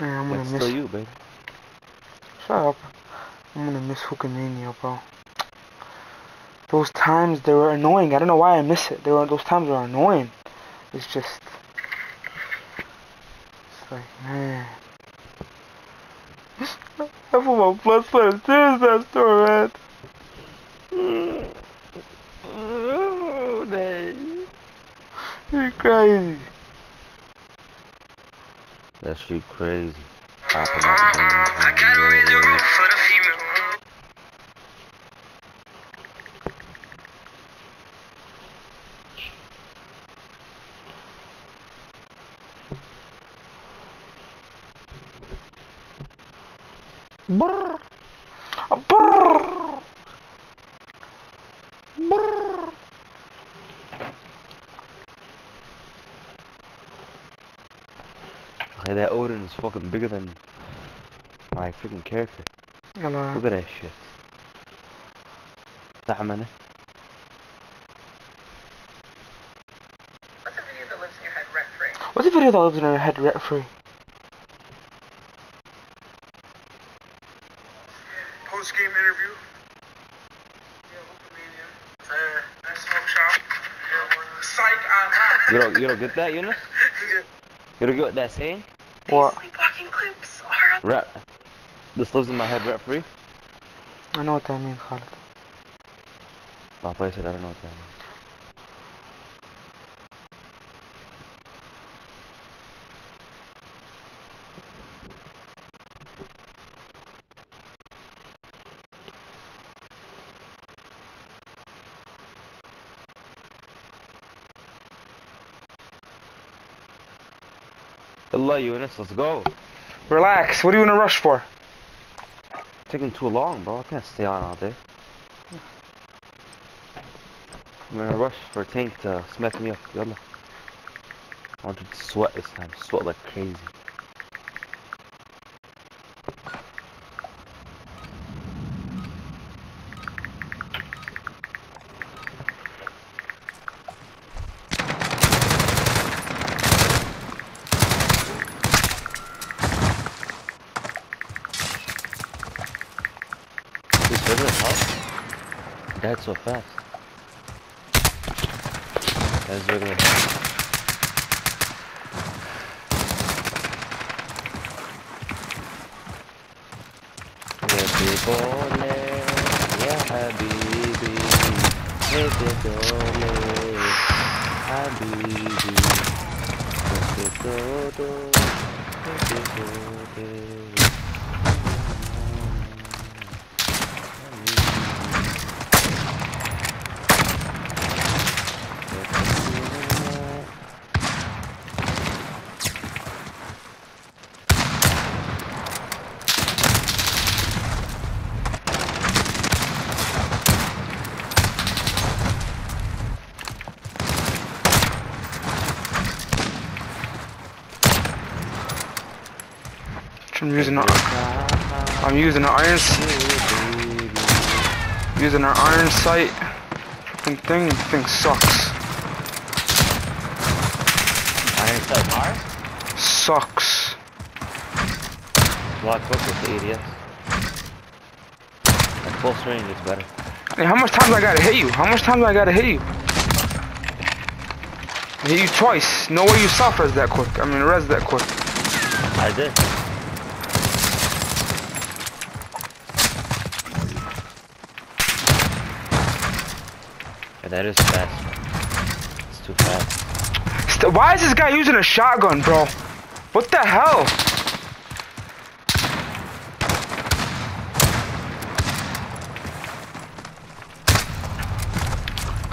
Yeah, I'm gonna That's miss. still you, baby. Shut up. I'm gonna miss Hookmania, bro. Those times they were annoying. I don't know why I miss it. They were those times were annoying. It's just. It's like man. I put my plus friend serious that store, man. Oh, man. You're crazy. That shit crazy. Popping up I gotta raise the roof for the female. Brrr. Brrr. Brrr. Hey, that Oden is fucking bigger than my freaking character. Hello. Look at that shit. That minute. Eh? What's a video that lives in your head rent free? What's a video that lives in your head rent free? Post game interview. Uh, you don't, you don't get that, Younis? You don't get what that's saying? What? Sleepwalking clips are up. Rap. This lives in my head rap free? I know what that means, Khalid. No, I said I don't know what that means. Allah, Younis, let's go. Relax. What are you in a rush for? Taking too long, bro. I can't stay on all day. I'm in a rush for a tank to smack me up. Yalla. I want to sweat this time. Sweat like crazy. This regular house? Died so fast. That is really hard. बोले या हबीबी एक डोले I'm using a, I'm using an iron, using an iron sight. Fucking thing, and thing sucks. Iron sight hard? Sucks. I fuck with the ADS. At close range, it's better. Hey, how much times do I gotta hit you? How much times do I gotta hit you? I hit you twice. No way you self res that quick. I mean, res that quick. I did. Yeah, that is fast. It's too fast. St- Why is this guy using a shotgun, bro? What the hell?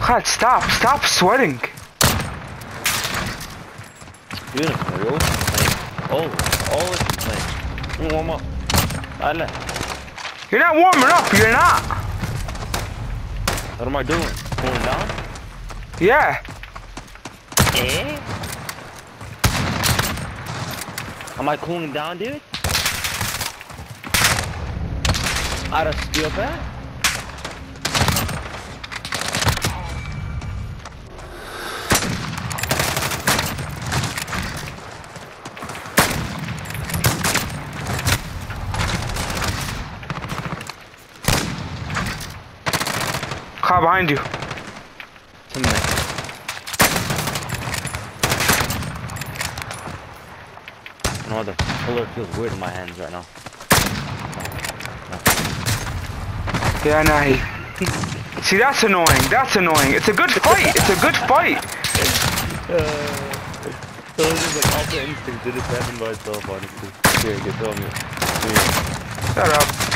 God, stop, stop sweating. Are you always playing? Always, always playing. Warm up. You're not warming up, you're not. what am I doing? Down? Yeah. Eh? Am I cooling down, dude? Out of steel bat? Car behind you. Ten minutes. You know the color feels weird in my hands right now. Yeah, nah. He... See, that's annoying. That's annoying. It's a good fight. It's a good fight. Uh, so it's just like alpha instinct did it happen by itself, honestly. Here, get tell me. Here. Shut up.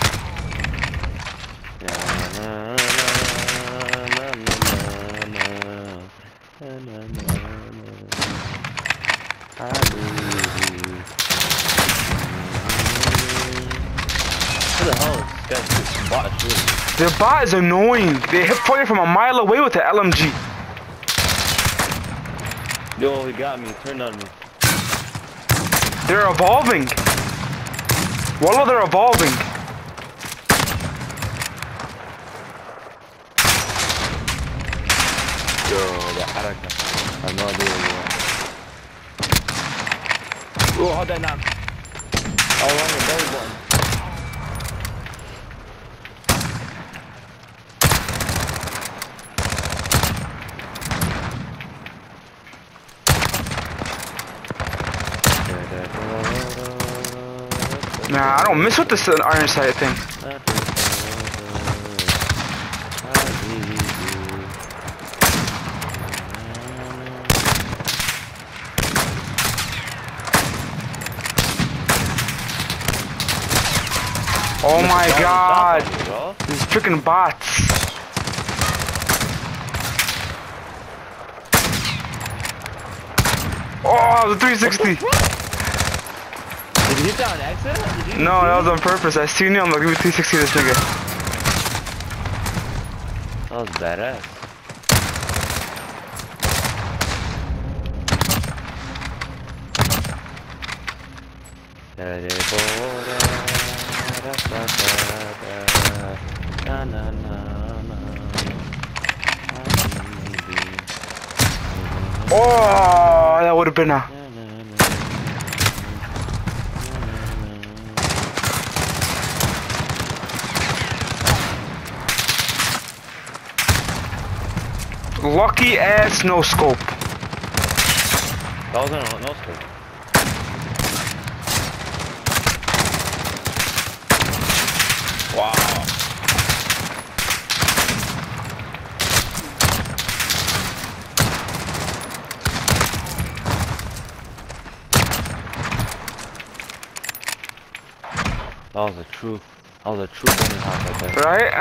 Who the hell is this this bot shooting? The bot is annoying. They hit fire from a mile away with the LMG. Yo, he got me, turned on me. They're evolving. Wallah, they're evolving. I have no idea where. Oh, hold that. Oh. Nah, I don't miss with this iron sight thing. My god. These freaking bots. Oh, the 360. Did you hit that on accident? No, that was on purpose. I seen you. I'm like, give me 360 this nigga. That was badass. Oh, that would have been a. Lucky ass no scope. That was a no scope. Wow. That was a true, that was a true bunny hop right there. Right?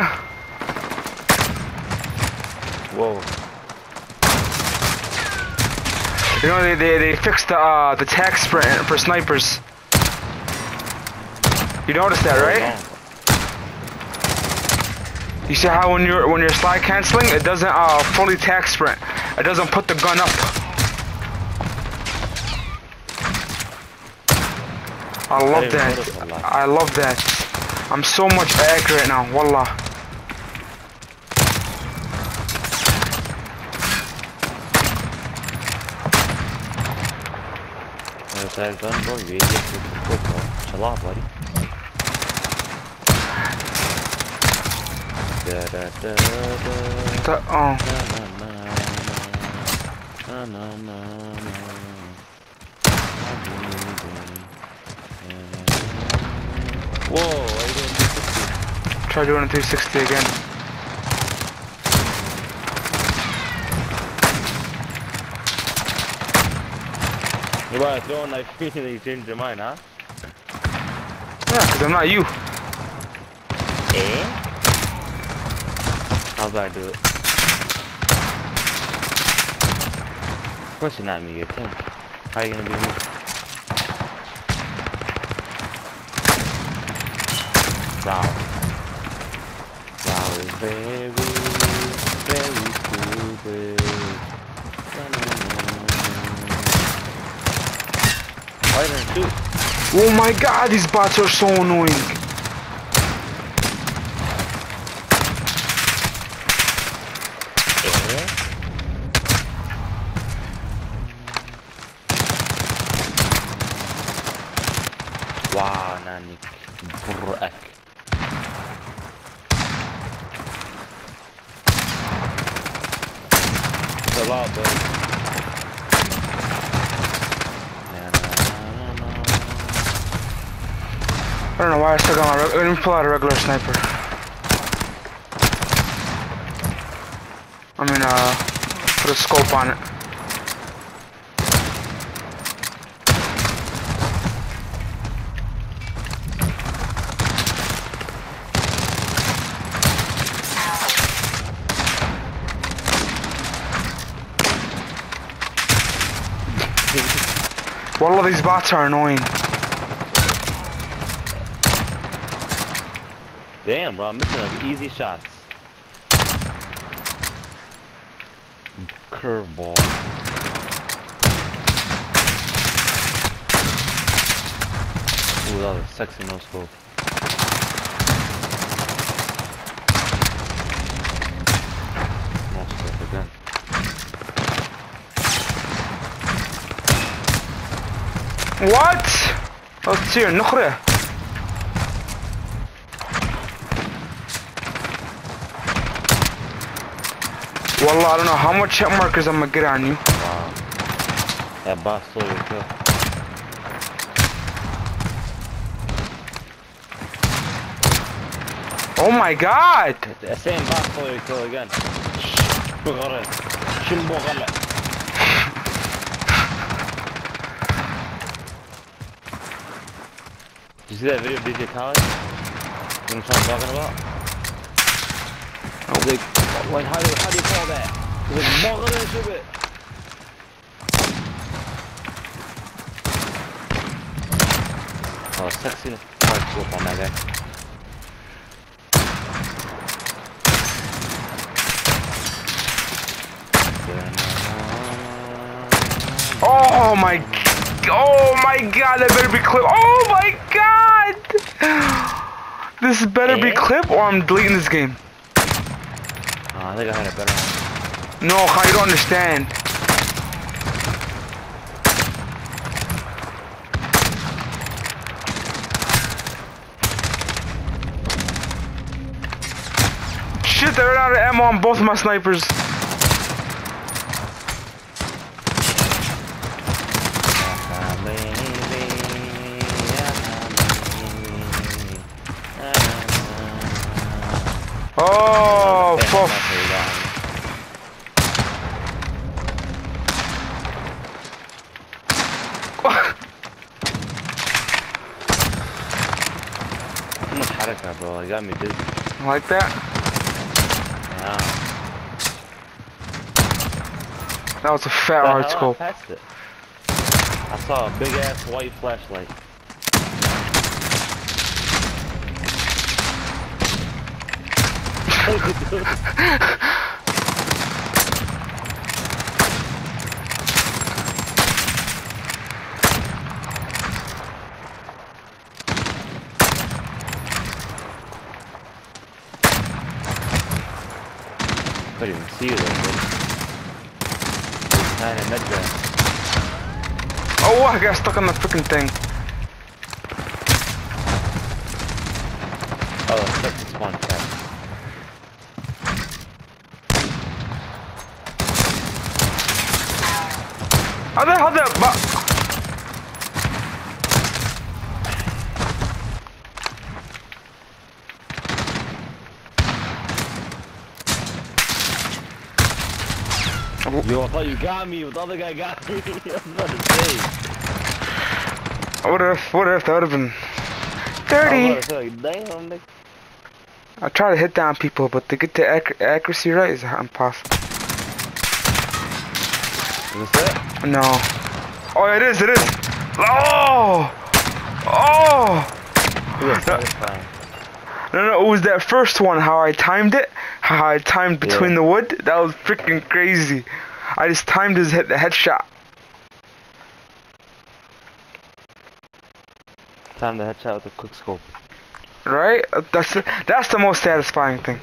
Whoa. You know they they, they fixed the uh, the tac sprint for snipers. You noticed that, right? You see how when you're when you're slide canceling, it doesn't uh fully tac sprint. It doesn't put the gun up. I love didn't notice a that. I love that. I'm so much accurate now, wallah. That gun, bro. You idiot. Quick, bro. Chill out, buddy. Da, da, da, da. The- oh, Na, na, na, na, na, na, na. Whoa, why you doing 360? try doing a 360 again. You about to throw a knife and you changed your mind, huh? Yeah, cause I'm not you. Eh? How's I do it? Of course you're not me, you're Tim. How you gonna be me? Wow. Wow is very, very stupid. Why didn't you? Oh my god, these bots are so annoying. Eh? Wow, Nanik. Brek. Chill out, buddy. Na, na, na, na. I still got my. Let me pull out a regular sniper. I mean, uh, put a scope on it. All of these bots are annoying. Damn, bro, I'm missing those easy shots. Curveball. Ooh, that was a sexy no scope. No scope again. What? Oh, That was two, I don't know how much hit markers I'm gonna get on you. Wow. That stole your kill. Oh my god! The same bot stole your kill again. Shim. You see that video of DJ Khaled? You know what I'm talking about? Oh. Like, how do, how do you call that? Oh, it's like, mother this Oh, sexy park up on that guy. Oh my, oh my god, that better be clip. Oh my god! This better be eh? clip or I'm deleting this game. Oh, I think I had a better one. No, you don't understand. Shit, they ran out of ammo on both of my snipers. Oh, fuck. Attica, bro. Got me busy. Like that? Yeah. That was a fat hard scope. I, I saw a big ass white flashlight. Couldn't even see you there, bro. Nine and mid there. Oh, I got stuck on the freaking thing. Oh, that's the spawn trap. How the hell Yo, I thought you got me, but the other guy got me. I was about to say. what if? What if that would have been I thirty? was about to say, damn, nigga. I try to hit down people, but to get the ac accuracy right is impossible. Is this it? No. Oh, it is. It is. Oh. Oh. No, no, it was that first one. How I timed it. How I timed between Yeah. the wood. That was freaking crazy. I just timed his hit the headshot. Time the headshot with a quick scope. Right? That's that's the most satisfying thing.